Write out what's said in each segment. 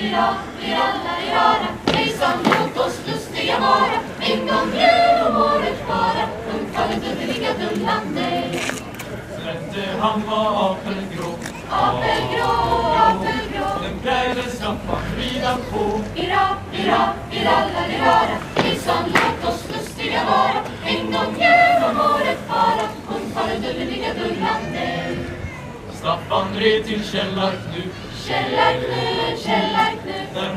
ira, ira, iralla, irara. Hejsan, låt oss lustiga vara. En gång nu om året bara. Ungfallet underliga dullande. Släppte han var apelgrå, Apelgrå, apelgrå. den präglen snabbt vrida på. Ira, ira, iralla, irara. Hejsan, låt oss lustiga vara. En gång nu om året bara. Ungfallet underliga dullande. Staffan red till Källarknut, Källarknut,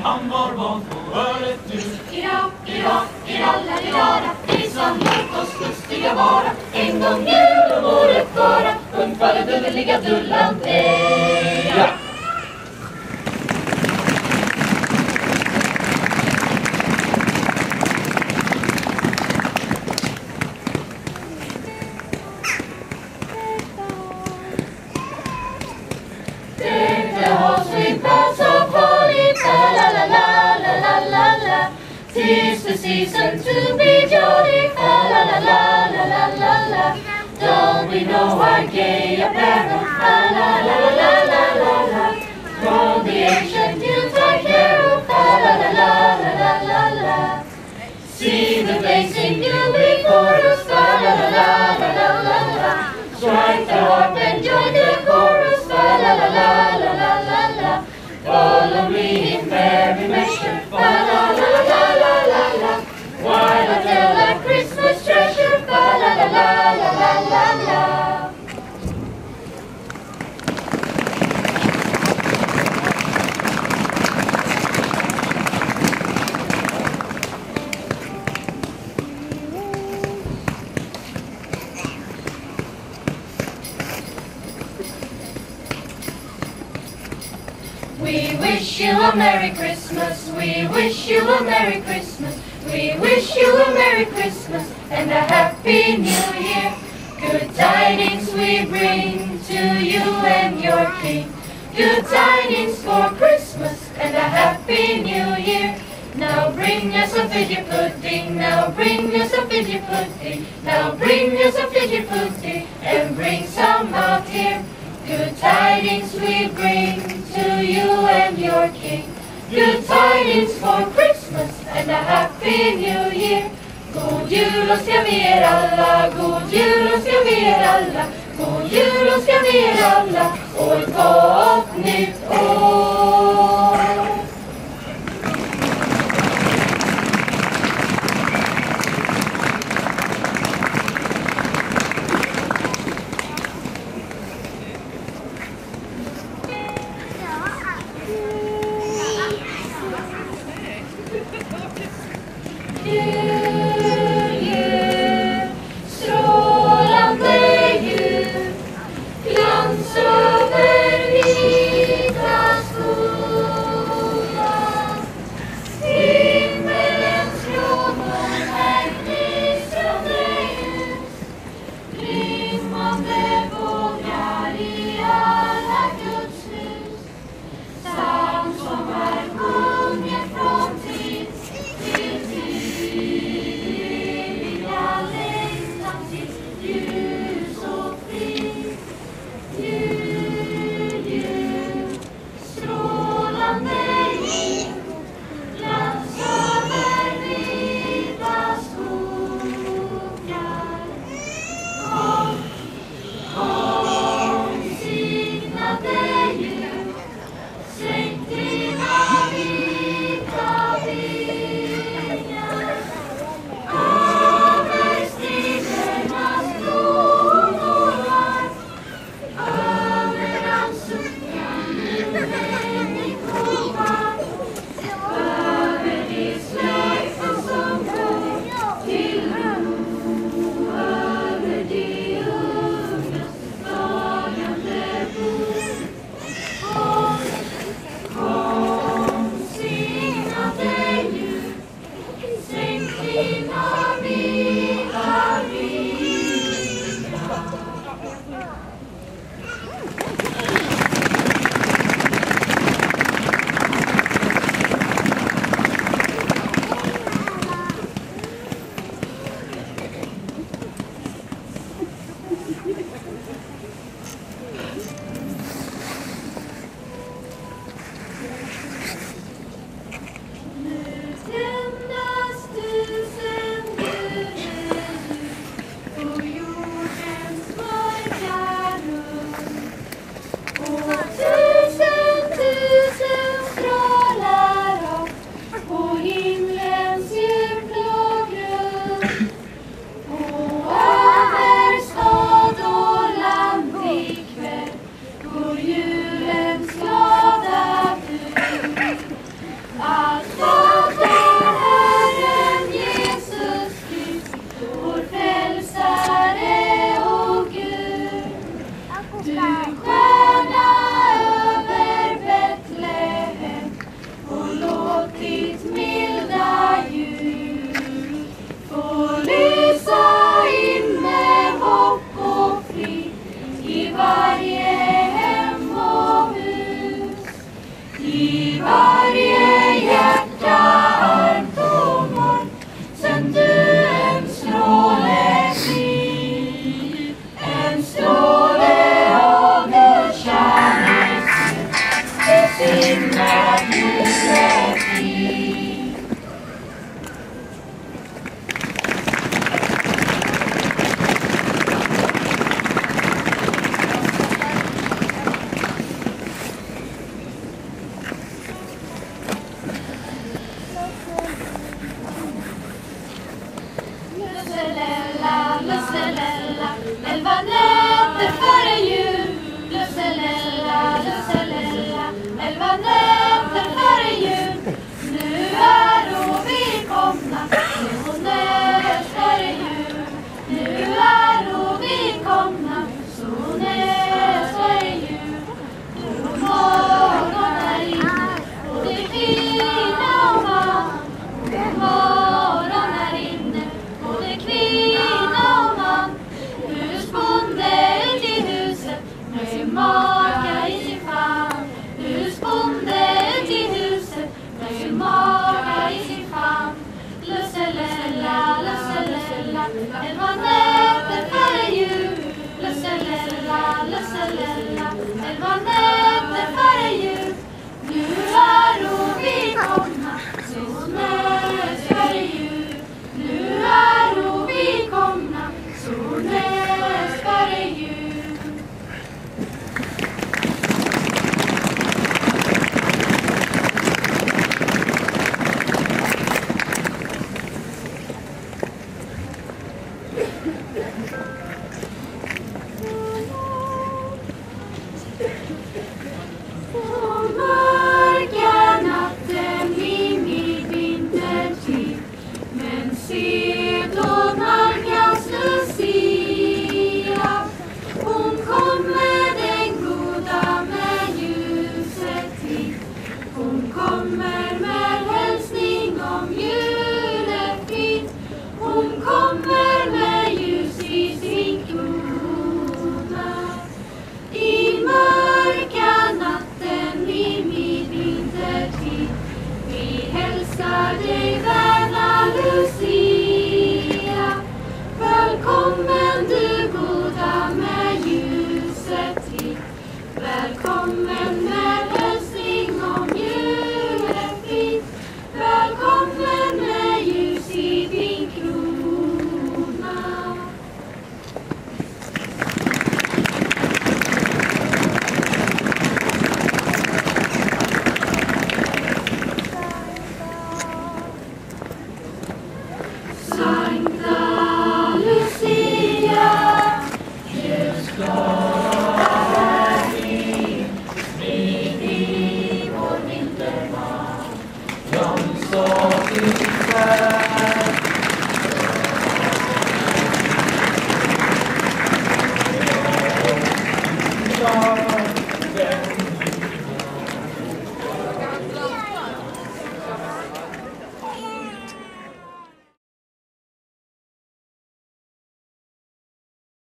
han var van på öret nu. Ira, ira, iralla, irara. som låt oss lustiga vara. En gång jul om året bara. Ungfallet dubbeliga dullan-tej! the season to be jolly. La la la la la la la la. Though we know our gay apparel. La la la la la la la. From the ancient hills our hero. La la la la la la la. See the blazing before us, La la la la la la la. Strike the harp and join the chorus. La la la la. We wish you a Merry Christmas. We wish you a Merry Christmas. We wish you a Merry Christmas and a Happy New Year. Good tidings we bring to you and your King. Good tidings for Christmas and a Happy New Year. Now bring us a fidget pudding, now bring us a fidget pudding, now bring us a fidget pudding, and bring some out here. Good tidings we bring to you and your king. Good tidings for Christmas and a happy new year. God jul önskar vi er alla, god jul önskar vi er alla, god jul önskar vi er alla och ett gott nytt år.